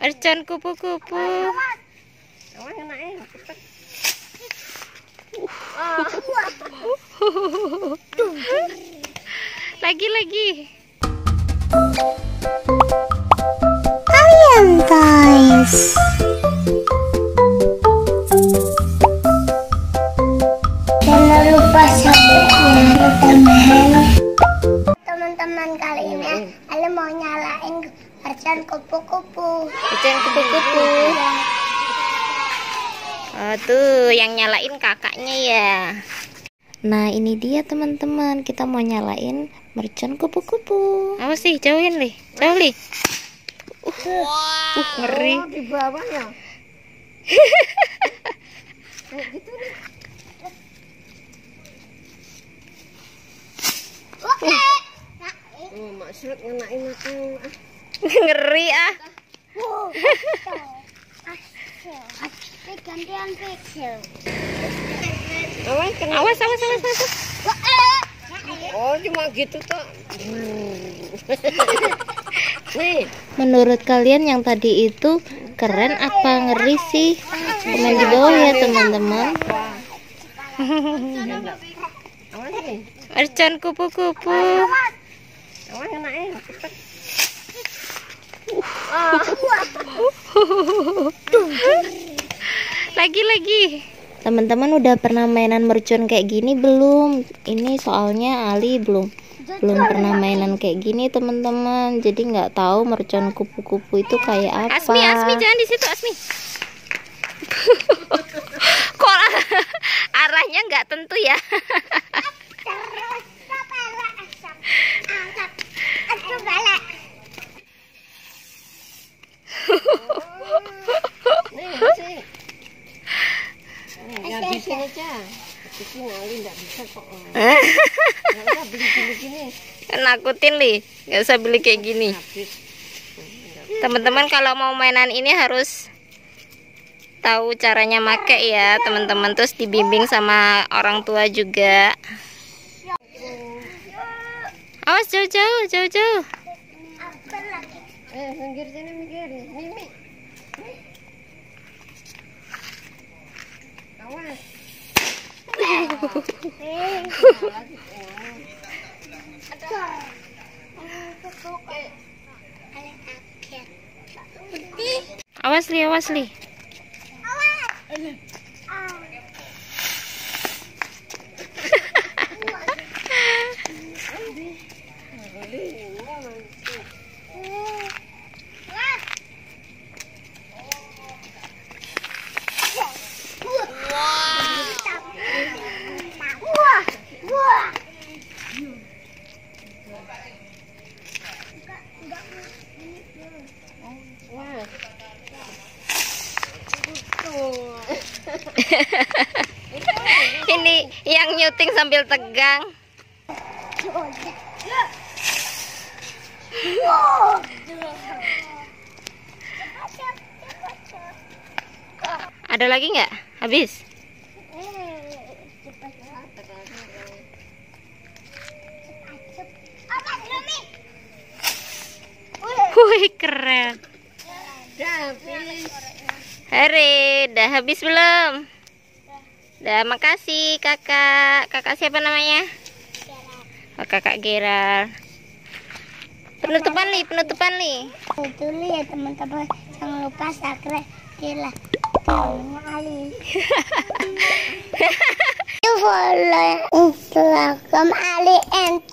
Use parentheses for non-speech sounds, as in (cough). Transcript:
Mercon kupu-kupu. Lagi-lagi. Kalian guys. Jangan lupa subscribe teman-teman. Teman-teman kali ini Ale mau nyalain mercon kupu-kupu. Mercon kupu-kupu. Oh, tuh yang nyalain kakaknya ya. Nah, ini dia teman-teman. Kita mau nyalain mercon kupu-kupu. Apa sih? Jauhin, Li. Jauh, Li. Uh, uh, ngeri. Oh, di bawah ya. (laughs) Oh, maksud ngenain. Ah, ngeri ah. Gantian pixel. Awas kena. Awas, awas, awas, awas. Oh, cuma gitu toh. (laughs) Nih, Menurut kalian yang tadi itu keren apa ngeri sih? Komen di bawah ya teman-teman. Mercon kupu-kupu. Kenanya. Cepet. Lagi-lagi. Teman-teman udah pernah mainan mercon kayak gini belum? Ini soalnya Ali belum belum pernah mainan kayak gini teman-teman. Jadi nggak tahu mercon kupu-kupu itu kayak apa. Asmi, Asmi jangan di situ Asmi. (laughs) Kok arahnya nggak tentu ya? (laughs) ngabisin aja. Habisin Ali nggak bisa kok. Nggak usah gini. Nakutin li, nggak usah beli kayak gini. Teman-teman kalau mau mainan ini harus tahu caranya make ya, teman-teman. Terus dibimbing sama orang tua juga. Awas jauh-jauh, jauh-jauh. Eh, minggir sini, minggir. Awas. Awas li, awas li. Wah, Ini yang nyuting sambil tegang. Ada lagi nggak? Habis. Wih keren. Dah, habis. Hari, dah habis belum? Dah, makasih kakak. Kakak siapa namanya? Oh, kakak Gerald. Penutupan nih, penutupan nih. Dulu ya teman-teman jangan lupa subscribe like (laughs) follow Instagram Ali and